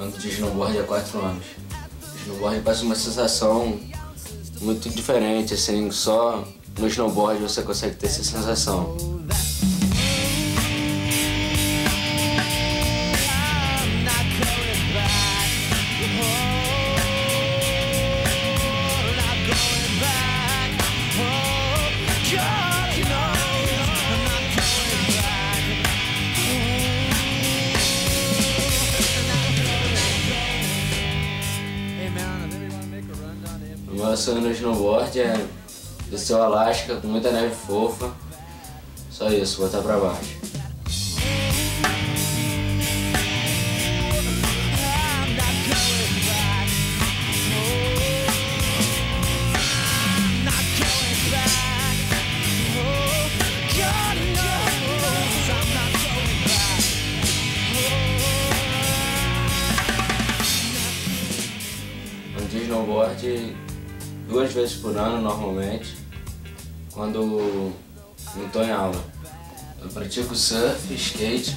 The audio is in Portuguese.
Ando de snowboard há 4 anos. Snowboard passa uma sensação muito diferente, assim, só no snowboard você consegue ter essa sensação. Meu sonho no snowboard é descer o Alasca com muita neve fofa. Só isso, botar pra baixo. De snowboard duas vezes por ano normalmente, quando não estou em aula. Eu pratico surf, skate